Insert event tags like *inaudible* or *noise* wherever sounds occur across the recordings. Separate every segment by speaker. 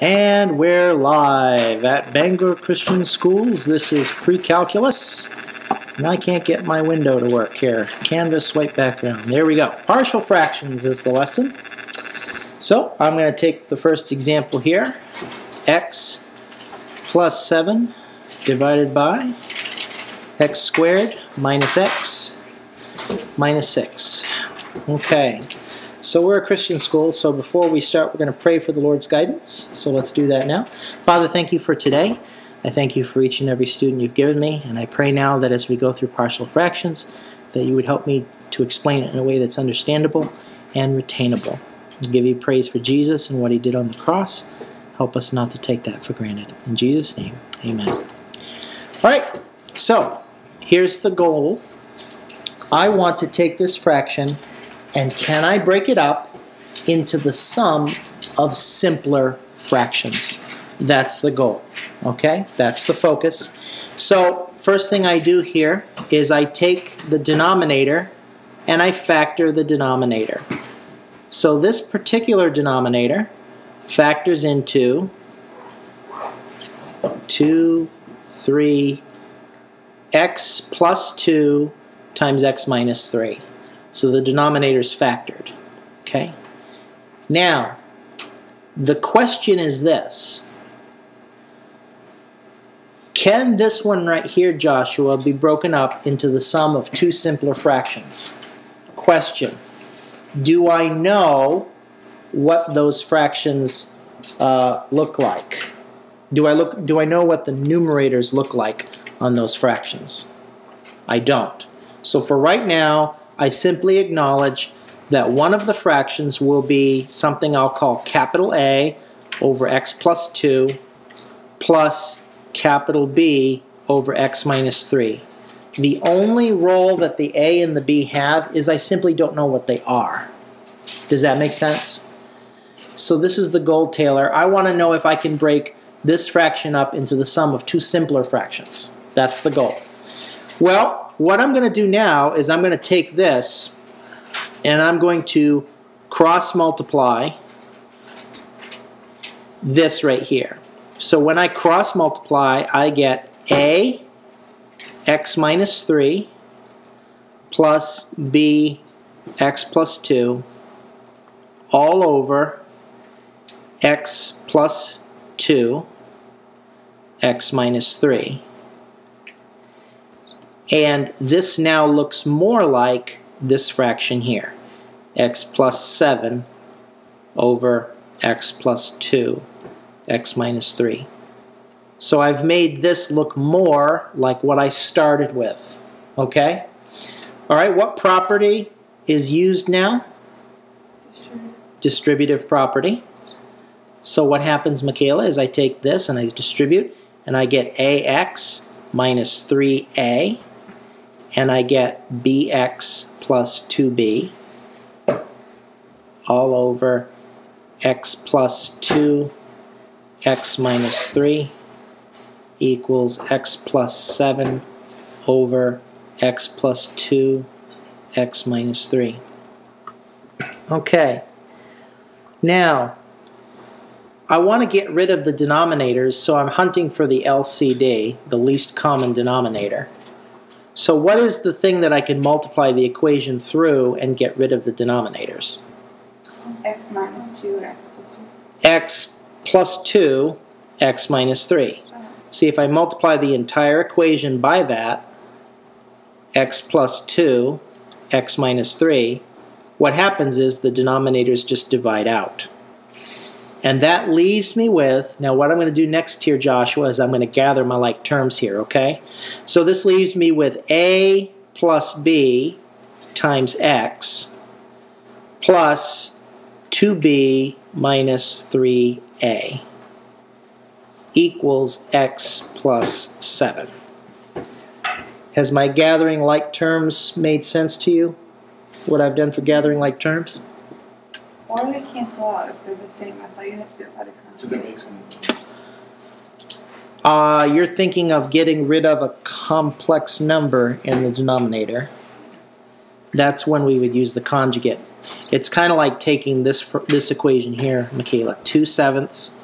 Speaker 1: And we're live at Bangor Christian Schools. This is pre-calculus. And I can't get my window to work here. Canvas white background. There we go. Partial fractions is the lesson. So I'm going to take the first example here. x plus 7 divided by x squared minus x minus 6. Okay. So we're a Christian school, so before we start, we're going to pray for the Lord's guidance. So let's do that now. Father, thank you for today. I thank you for each and every student you've given me, and I pray now that as we go through partial fractions, that you would help me to explain it in a way that's understandable and retainable. I give you praise for Jesus and what he did on the cross. Help us not to take that for granted. In Jesus' name, amen. All right, so here's the goal. I want to take this fraction and can I break it up into the sum of simpler fractions? That's the goal. Okay, that's the focus. So first thing I do here is I take the denominator and I factor the denominator. So this particular denominator factors into 2, 3, x plus 2 times x minus 3. So the denominator is factored. Okay? Now, the question is this. Can this one right here, Joshua, be broken up into the sum of two simpler fractions? Question. Do I know what those fractions uh, look like? Do I look? Do I know what the numerators look like on those fractions? I don't. So for right now, I simply acknowledge that one of the fractions will be something I'll call capital A over x plus 2 plus capital B over x minus 3. The only role that the A and the B have is I simply don't know what they are. Does that make sense? So this is the gold Taylor. I want to know if I can break this fraction up into the sum of two simpler fractions. That's the goal. Well, what I'm going to do now is I'm going to take this and I'm going to cross multiply this right here. So when I cross multiply, I get a x minus 3 plus b x plus 2 all over x plus 2 x minus 3 and this now looks more like this fraction here, x plus 7 over x plus 2, x minus 3. So I've made this look more like what I started with. Okay? All right, what property is used now? Distributive. Distributive property. So what happens, Michaela, is I take this and I distribute, and I get ax minus 3a and I get bx plus 2b all over x plus 2 x minus 3 equals x plus 7 over x plus 2 x minus 3. Okay, now I want to get rid of the denominators, so I'm hunting for the LCD, the least common denominator. So what is the thing that I can multiply the equation through and get rid of the denominators?
Speaker 2: x minus 2 x plus 3.
Speaker 1: x plus 2, x minus 3. See, if I multiply the entire equation by that, x plus 2, x minus 3, what happens is the denominators just divide out. And that leaves me with, now what I'm going to do next here, Joshua, is I'm going to gather my like terms here, okay? So this leaves me with A plus B times X plus 2B minus 3A equals X plus 7. Has my gathering like terms made sense to you? What I've done for gathering like terms?
Speaker 2: Why do they cancel out if they're the same? I thought you had to do it by the
Speaker 3: Does it make sense?
Speaker 1: Uh, you're thinking of getting rid of a complex number in the denominator. That's when we would use the conjugate. It's kind of like taking this this equation here, Michaela. 2 sevenths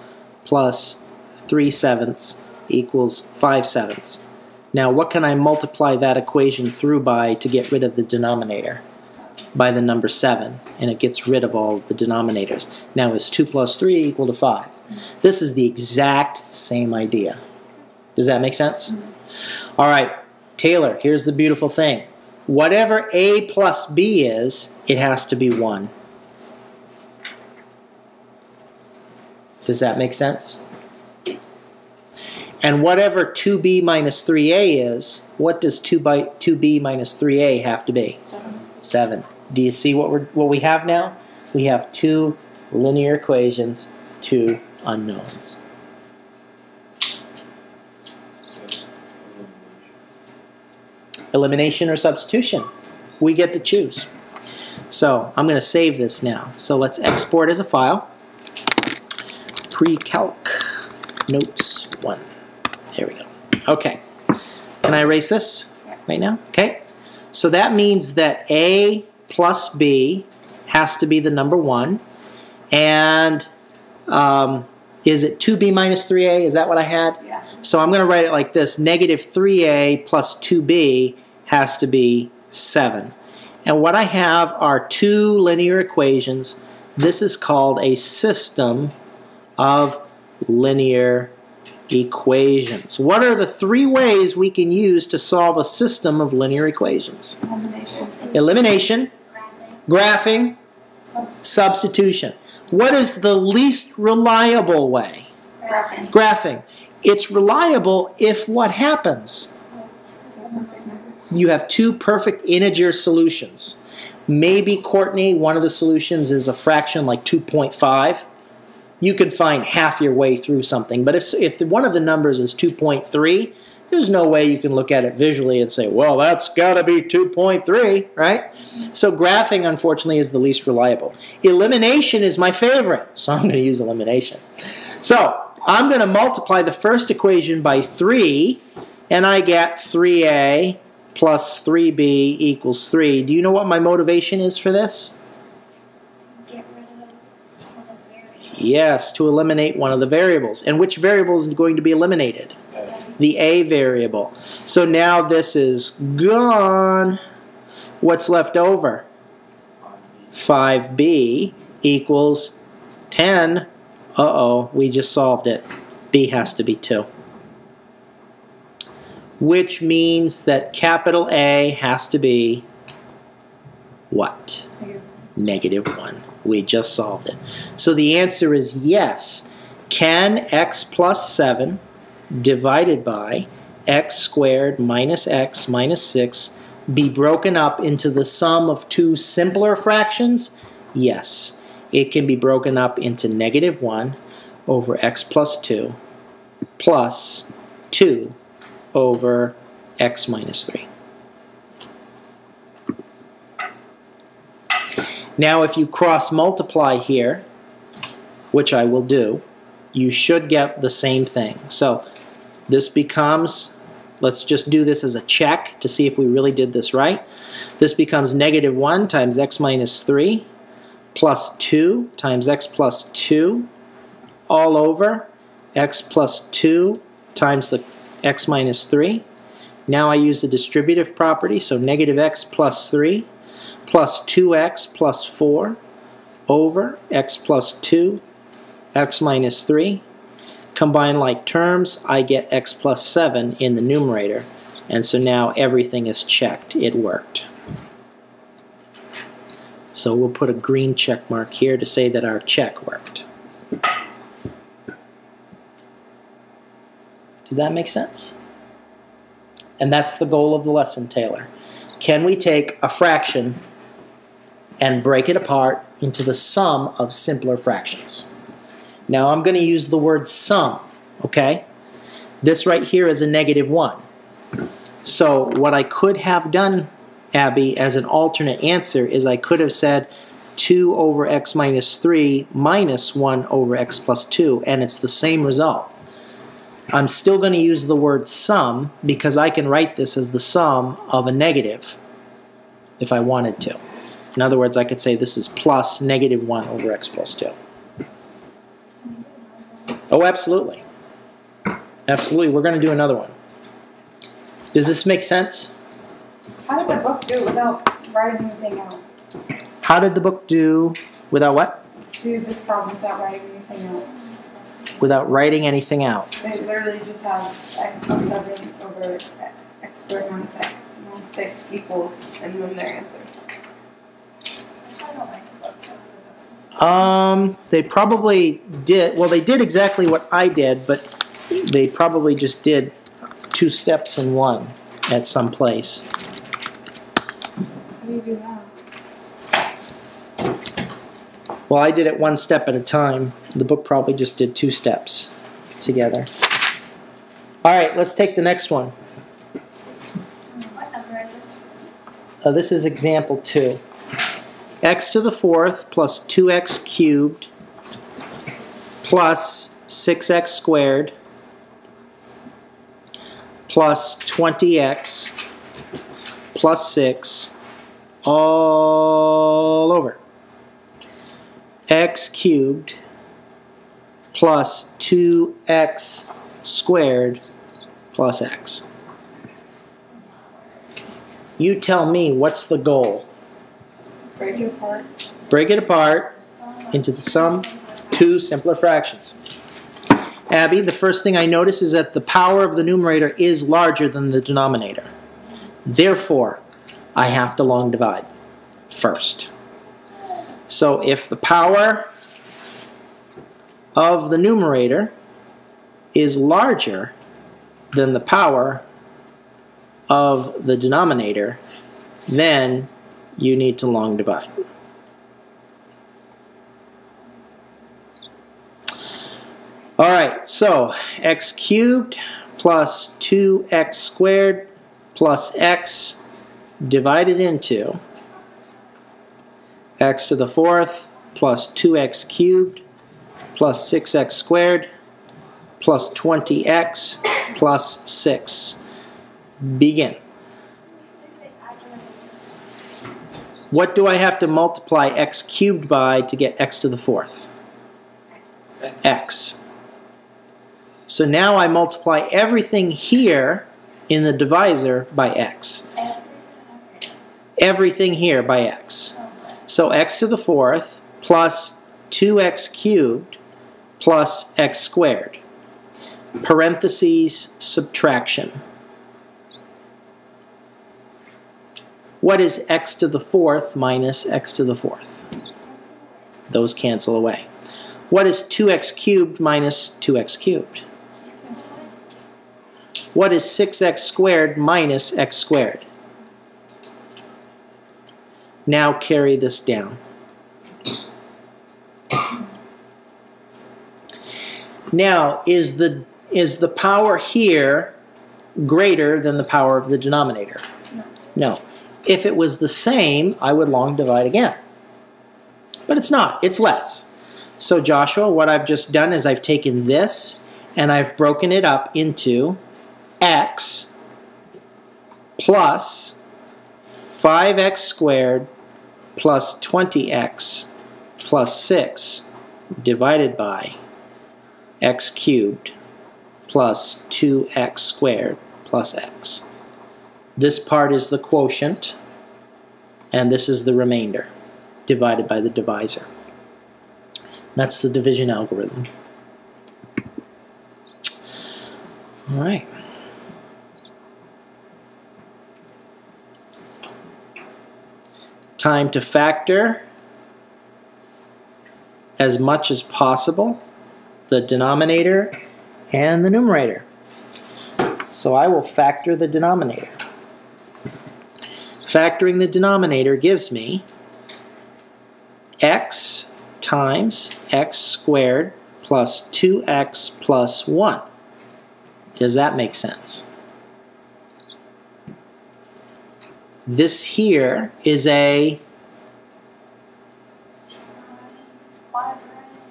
Speaker 1: plus 3 sevenths equals 5 sevenths. Now, what can I multiply that equation through by to get rid of the denominator? By the number 7, and it gets rid of all the denominators. Now, is 2 plus 3 equal to 5? This is the exact same idea. Does that make sense? Mm-hmm. All right, Taylor, here's the beautiful thing. Whatever A plus B is, it has to be 1. Does that make sense? And whatever 2b minus 3a is, what does 2 by 2b minus 3a have to be?
Speaker 2: 7.
Speaker 1: 7. Do you see what, we're, what we have now? We have two linear equations, two unknowns. Elimination or substitution. We get to choose. So I'm going to save this now. So let's export as a file. Pre-calc notes 1. There we go. Okay. Can I erase this right now? Okay. So that means that A plus B has to be the number 1. And um, is it 2B minus 3A? Is that what I had?
Speaker 2: Yeah.
Speaker 1: So I'm going to write it like this. Negative 3A plus 2B has to be 7. And what I have are two linear equations. This is called a system of linear equations. What are the three ways we can use to solve a system of linear equations?
Speaker 2: Elimination.
Speaker 1: Elimination, graphing,
Speaker 2: Sub-
Speaker 1: substitution. What is the least reliable way?
Speaker 2: Graphing.
Speaker 1: Graphing. It's reliable if what happens?
Speaker 2: The perfect number.
Speaker 1: You have two perfect integer solutions. Maybe, Courtney, one of the solutions is a fraction like 2.5. You can find half your way through something. But if, if one of the numbers is 2.3, there's no way you can look at it visually and say, well, that's got to be 2.3, right? So graphing, unfortunately, is the least reliable. Elimination is my favorite, so I'm going to use elimination. So I'm going to multiply the first equation by 3, and I get 3a plus 3b equals 3. Do you know what my motivation is for this?
Speaker 3: Get rid of all the variables.
Speaker 1: Yes, to eliminate one of the variables. And which variable is going to be eliminated? The a variable. So now this is gone. What's left over? 5b equals 10. Uh-oh, we just solved it. b has to be 2. Which means that capital A has to be what?
Speaker 2: Negative.
Speaker 1: negative 1. We just solved it. So the answer is yes. Can x plus 7 divided by x squared minus x minus 6 be broken up into the sum of two simpler fractions? Yes. It can be broken up into negative 1 over x plus 2 plus 2 over x minus 3. Now, if you cross multiply here, which I will do, you should get the same thing. So this becomes, let's just do this as a check to see if we really did this right. This becomes negative 1 times x minus 3 plus 2 times x plus 2 all over x plus 2 times the x minus 3. Now I use the distributive property, so negative x plus 3 plus 2x plus 4 over x plus 2, x minus 3. Combine like terms, I get x plus 7 in the numerator. And so now everything is checked. It worked. So we'll put a green check mark here to say that our check worked. Did that make sense? And that's the goal of the lesson, Taylor. Can we take a fraction and break it apart into the sum of simpler fractions? Now I'm going to use the word sum, okay? This right here is a negative 1. So what I could have done, Abby, as an alternate answer is I could have said 2 over x minus 3 minus 1 over x plus 2, and it's the same result. I'm still going to use the word sum because I can write this as the sum of a negative if I wanted to. In other words, I could say this is plus negative 1 over x plus 2. Oh, absolutely. Absolutely. We're going to do another one. Does this make sense?
Speaker 2: How did the book do without writing anything out?
Speaker 1: How did the book do without what?
Speaker 2: Do this problem without writing anything out?
Speaker 1: Without writing anything out.
Speaker 2: They literally just have x plus 7 over x squared minus x minus 6 equals, and then their answer.
Speaker 3: That's why I don't like the book.
Speaker 1: Um, they probably did. Well, they did exactly what I did, but they probably just did two steps in one at some place.
Speaker 2: How do you do that?
Speaker 1: Well, I did it one step at a time. The book probably just did two steps together. All right, let's take the next one.
Speaker 3: What number is this?
Speaker 1: Uh, this is example two. X to the fourth plus 2x cubed plus 6x squared plus 20x plus 6 all over x cubed plus 2x squared plus x. You tell me what's the goal?
Speaker 2: Break it apart.
Speaker 1: Break it apart into the sum, two simpler fractions. Abby, the first thing I notice is that the power of the numerator is larger than the denominator. Therefore, I have to long divide first. So if the power of the numerator is larger than the power of the denominator, then you need to long divide. All right, so x cubed plus 2x squared plus x divided into x to the fourth plus 2x cubed plus 6x squared plus 20x plus 6. Begin. What do I have to multiply x cubed by to get x to the fourth? x. So now I multiply everything here in the divisor by x. Everything here by x. So x to the fourth plus 2x cubed plus x squared. Parentheses subtraction. What is x to the fourth minus x to the fourth? Those cancel away. What is 2x cubed minus 2x cubed? What is 6x squared minus x squared? Now carry this down. Now, is the is the power here greater than the power of the denominator?
Speaker 3: No.
Speaker 1: No. If it was the same, I would long divide again. But it's not, it's less. So Joshua, what I've just done is I've taken this and I've broken it up into x plus 5x squared plus 20x plus 6 divided by x cubed plus 2x squared plus x. This part is the quotient, and this is the remainder divided by the divisor. That's the division algorithm. All right. Time to factor as much as possible the denominator and the numerator. So I will factor the denominator. Factoring the denominator gives me x times x squared plus 2x plus 1. Does that make sense? This here is a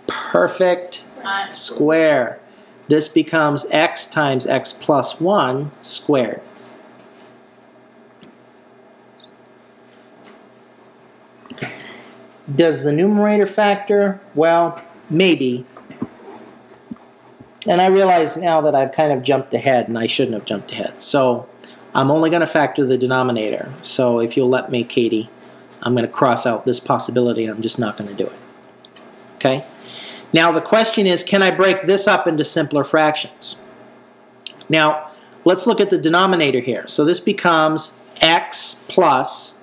Speaker 1: perfect square. This becomes x times x plus 1 squared. Does the numerator factor? Well, maybe. And I realize now that I've kind of jumped ahead and I shouldn't have jumped ahead. So I'm only going to factor the denominator. So if you'll let me, Katie, I'm going to cross out this possibility. I'm just not going to do it. Okay? Now the question is, can I break this up into simpler fractions? Now, let's look at the denominator here. So this becomes x plus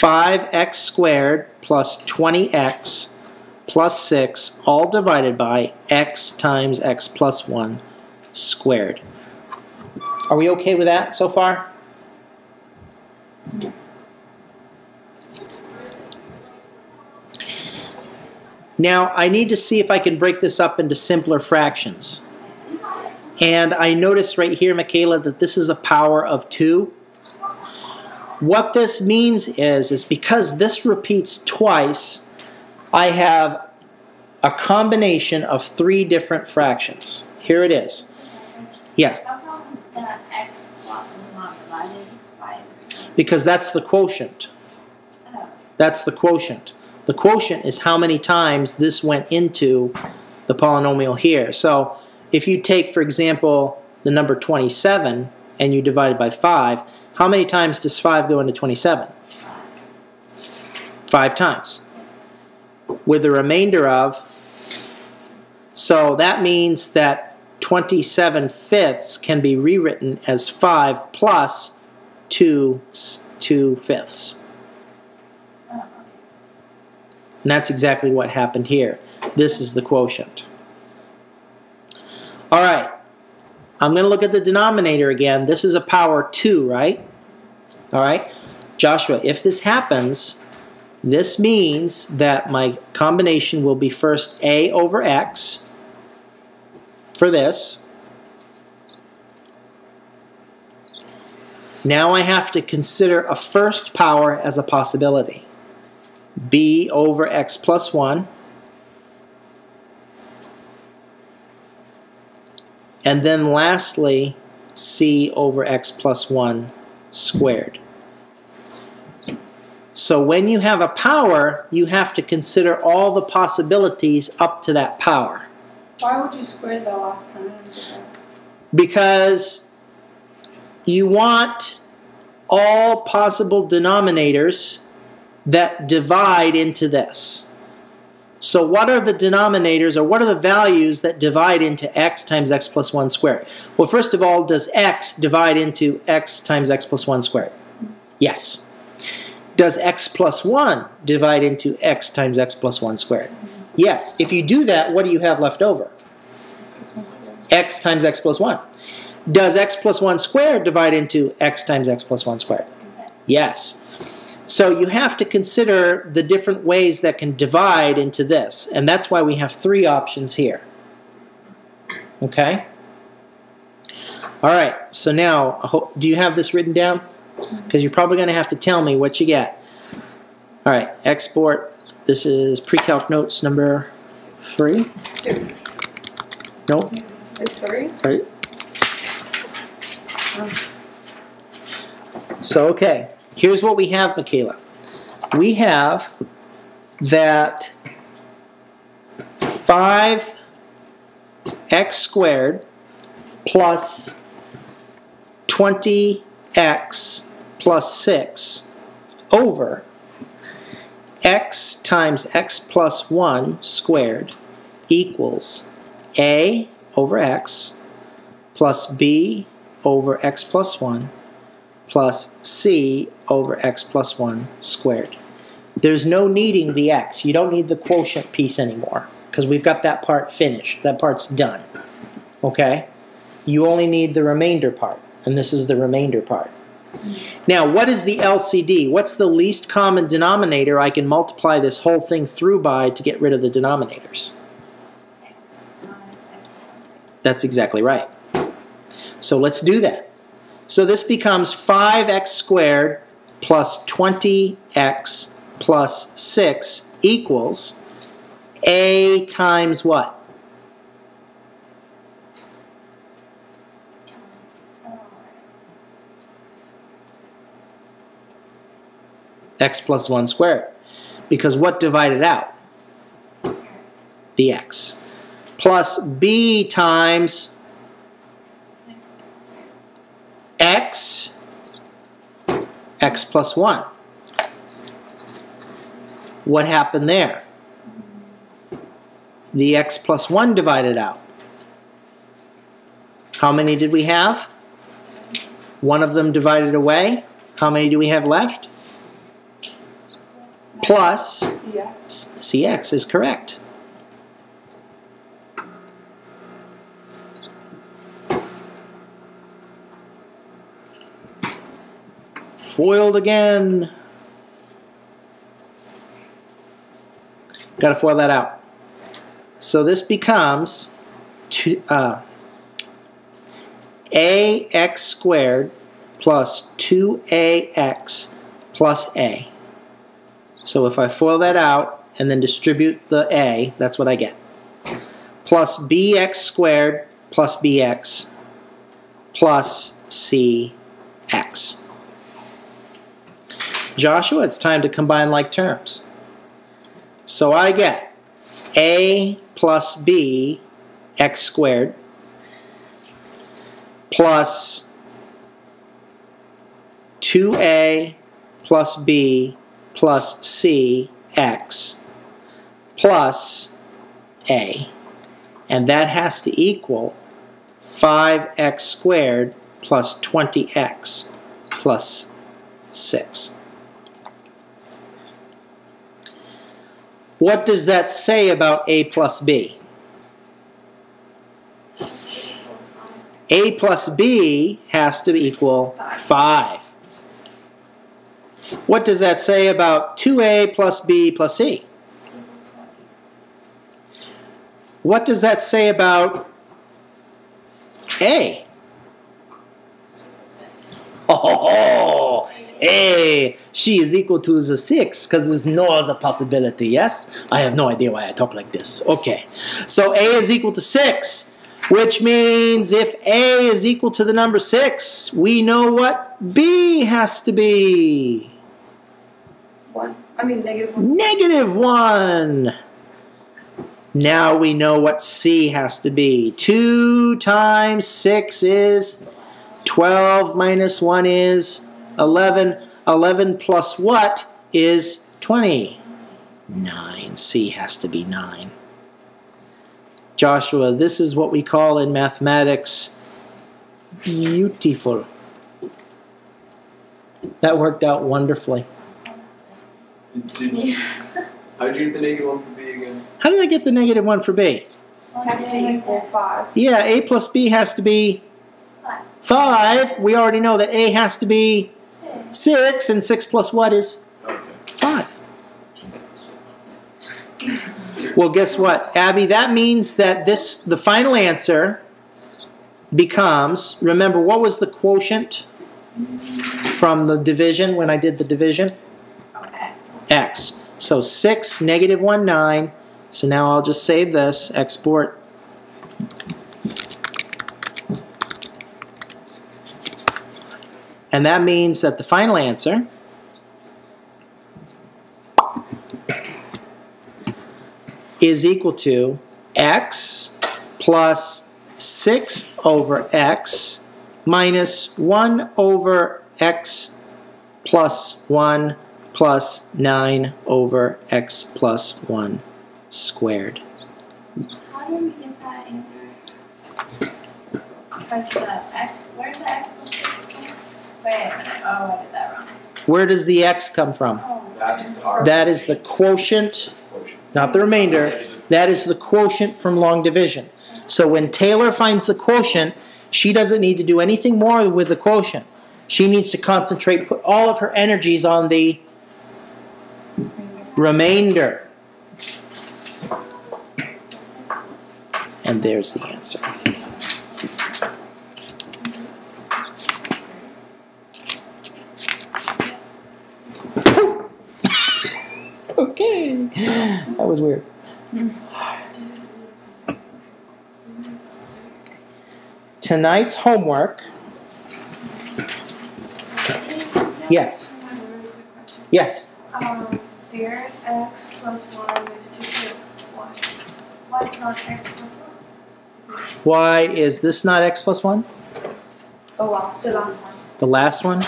Speaker 1: 5x squared plus 20x plus 6 all divided by x times x plus 1 squared. Are we okay with that so far? Now, I need to see if I can break this up into simpler fractions. And I notice right here, Michaela, that this is a power of 2. What this means is, is because this repeats twice, I have a combination of three different fractions. Here it is. Yeah.
Speaker 3: How come that x plus is not divided by
Speaker 1: Because that's the quotient.
Speaker 3: oh,
Speaker 1: That's the quotient. The quotient is how many times this went into the polynomial here. So if you take, for example, the number 27 and you divide it by 5, how many times does 5 go into 27? 5 times. With a remainder of, so that means that 27 fifths can be rewritten as 5 plus 2, 2 fifths. And that's exactly what happened here. This is the quotient. All right. I'm going to look at the denominator again. This is a power 2, right? All right. Joshua, if this happens, this means that my combination will be first a over x for this. Now I have to consider a first power as a possibility b over x plus 1. And then lastly, c over x plus 1 squared. So when you have a power, you have to consider all the possibilities up to that power.
Speaker 2: Why would you square the last time?
Speaker 1: Because you want all possible denominators that divide into this. So what are the denominators, or what are the values that divide into x times x plus 1 squared? Well, first of all, does x divide into x times x plus 1 squared? Yes. Does x plus 1 divide into x times x plus 1 squared? Yes. If you do that, what do you have left over? x times x plus 1. Does x plus 1 squared divide into x times x plus 1 squared? Yes. So you have to consider the different ways that can divide into this. And that's why we have three options here. Okay? All right, so now, do you have this written down? Because you're probably going to have to tell me what you get. All right, export. This is pre-calc notes number three.
Speaker 2: Two.
Speaker 1: Nope,
Speaker 2: It's three?
Speaker 1: right? So, okay, here's what we have, Michaela. We have that 5x squared plus 20x plus 6 over x times x plus 1 squared equals a over x plus b over x plus 1 plus c over x plus 1 squared. There's no needing the x. You don't need the quotient piece anymore because we've got that part finished. That part's done. Okay? You only need the remainder part, and this is the remainder part. Now, what is the LCD? What's the least common denominator I can multiply this whole thing through by to get rid of the denominators?
Speaker 3: x minus x plus 1.
Speaker 1: That's exactly right. So let's do that. So this becomes 5x squared plus 20x plus 6 equals a times what? X plus 1 squared. Because what divided out? The x. plus b times x, x plus 1. What happened there? The x plus 1 divided out. How many did we have? One of them divided away. How many do we have left? Plus
Speaker 2: CX.
Speaker 1: cx is correct. Foiled again. Got to foil that out. So this becomes two, uh, ax squared plus 2ax plus a. So if I FOIL that out and then distribute the a, that's what I get. Plus bx squared plus bx plus cx. Joshua, it's time to combine like terms. So I get a plus b x squared plus 2a plus b plus c x plus a. And that has to equal 5x squared plus 20x plus 6. What does that say about a plus b? a plus b has to equal 5. What does that say about 2a plus b plus c? What does that say about a? Oh, a. She is equal to the 6 because there's no other possibility, yes? I have no idea why I talk like this. Okay. So a is equal to 6, which means if a is equal to the number 6, we know what b has to be.
Speaker 2: One. I mean, negative one.
Speaker 1: Negative 1. Now we know what C has to be. 2 times 6 is 12 minus 1 is 11. 11 plus what is 20? 9. C has to be 9. Joshua, this is what we call in mathematics beautiful. That worked out wonderfully.
Speaker 4: Did, how did you get the negative one from B again?
Speaker 1: How did I get the negative 1 for B?
Speaker 2: Has to equal five.
Speaker 1: Yeah, A plus B has to be five. 5. We already know that A has to be 6, and 6 plus what is 5. Well, guess what, Abby? That means that this the final answer becomes, remember, what was the quotient from the division when I did the division?
Speaker 2: X.
Speaker 1: X. So 6, negative 1, 9. So now I'll just save this, export. And that means that the final answer is equal to x plus 6 over x minus 1 over x plus 1 plus 9 over x plus 1 squared.
Speaker 3: How do we get that answer? Because the x, where's the x?
Speaker 1: Where does the x come from? That is the quotient. not the remainder. That is the quotient from long division. So when Taylor finds the quotient, she doesn't need to do anything more with the quotient. She needs to concentrate, put all of her energies on the remainder. And there's the answer. okay. *gasps* That was weird. Tonight's homework. Yes.
Speaker 2: I have a really quick question.
Speaker 1: Yes.
Speaker 2: Um, there, x plus 1 is 2 to 1. What's not x plus 1?
Speaker 1: Why is this not x plus 1?
Speaker 2: The last, the last one.
Speaker 1: The last one?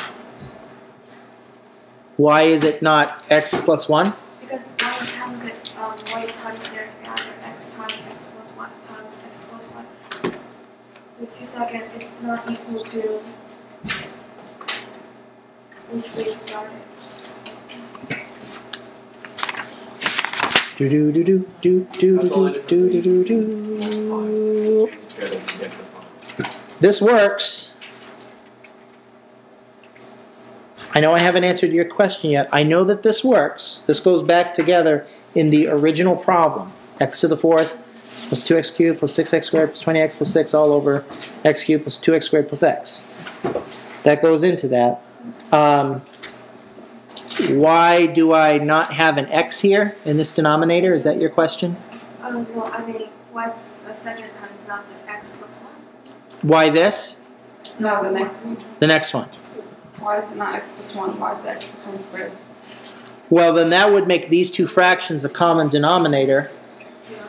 Speaker 1: Why is it not x plus 1?
Speaker 3: Because y times it, um, y times their other x times x plus one times x plus one. With two second, it's not equal to which way to start it.
Speaker 1: Do do do do do do
Speaker 4: That's all I
Speaker 1: do do do do do.
Speaker 4: fine. Compare them to get the fun.
Speaker 1: This works. I know I haven't answered your question yet. I know that this works. This goes back together in the original problem. x to the fourth plus 2x cubed plus 6x squared plus 20x plus 6 all over x cubed plus 2x squared plus x. That goes into that. Um, why do I not have an x here in this denominator? Is that your question?
Speaker 3: Oh, no, I mean, what's the second times not the x plus one?
Speaker 1: Why this?
Speaker 2: No, the next one.
Speaker 1: The next one.
Speaker 2: Why is it not x plus one? Why is it x plus one squared?
Speaker 1: Well, then that would make these two fractions a common denominator,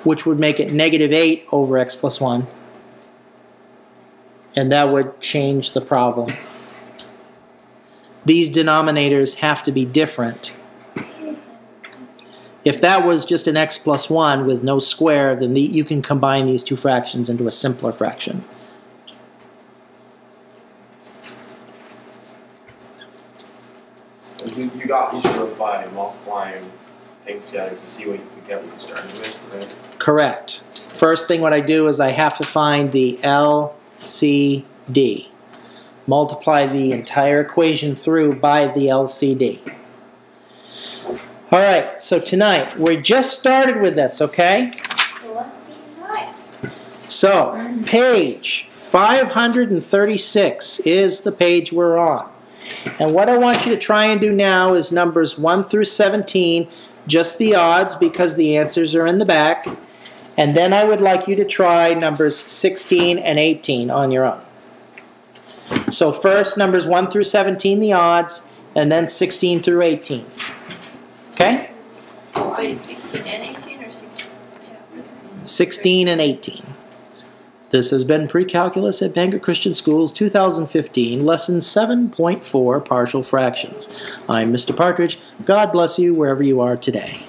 Speaker 1: which would make it negative 8 over x plus 1. And that would change the problem. These denominators have to be different. If that was just an x plus 1 with no square, then the, you can combine these two fractions into a simpler fraction.
Speaker 4: You got each of those by multiplying things together to see what get started with, right?
Speaker 1: Correct. First thing what I do is I have to find the LCD. Multiply the entire equation through by the LCD. All right, so tonight, we just started with this, okay?
Speaker 3: So let's be nice.
Speaker 1: So, page 536 is the page we're on. And what I want you to try and do now is numbers 1 through 17, just the odds because the answers are in the back. And then I would like you to try numbers 16 and 18 on your own. So, first, numbers 1 through 17, the odds, and then 16 through 18. Okay?
Speaker 3: Wait, sixteen and eighteen or sixteen? Yeah, sixteen.
Speaker 1: 16 and 18. This has been Pre-Calculus at Bangor Christian Schools 2015, Lesson 7.4, Partial Fractions. I'm Mr. Partridge. God bless you wherever you are today.